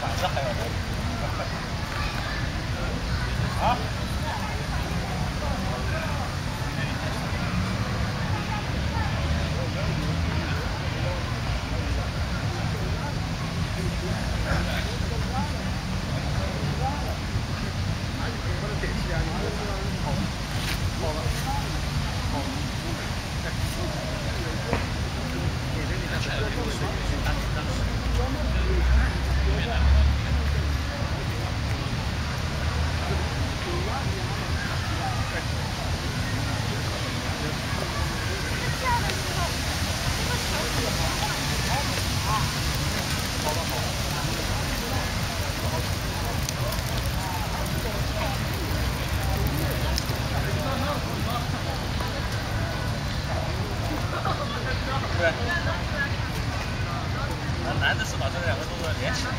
反正还有人。啊？对，男的是把这两个动作连起来。